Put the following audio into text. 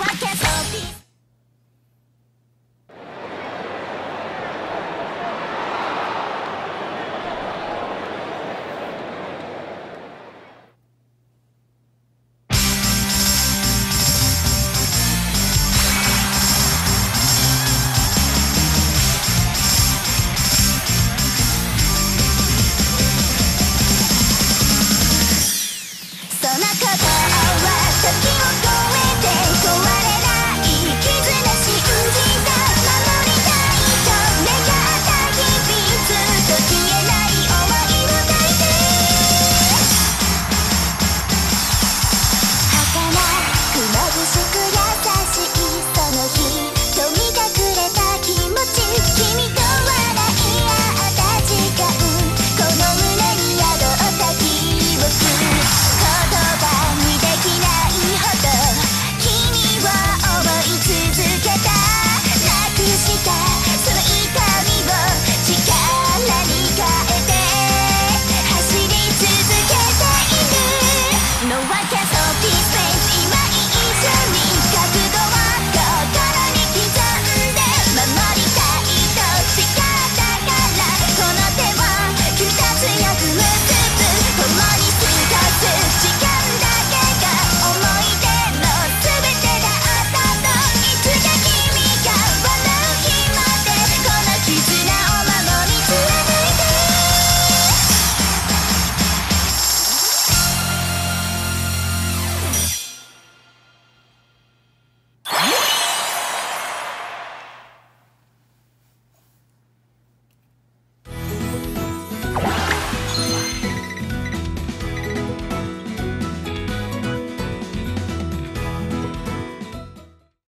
I can't stop rockets.